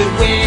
it way.